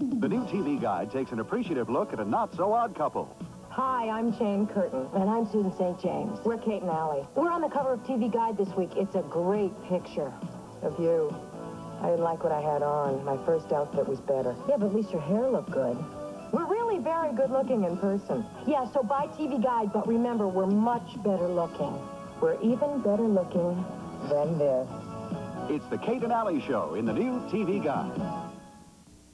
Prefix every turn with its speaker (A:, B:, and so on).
A: The new TV Guide takes an appreciative look at a not-so-odd couple.
B: Hi, I'm Jane Curtin.
C: And I'm Susan Saint James.
B: We're Kate and Allie.
C: We're on the cover of TV Guide this week. It's a great picture.
B: Of you. I didn't like what I had on. My first outfit was better.
C: Yeah, but at least your hair looked good.
B: We're really very good looking in person.
C: Yeah, so buy TV Guide, but remember, we're much better looking.
B: We're even better looking than this.
A: It's the Kate and Allie Show in the new TV Guide.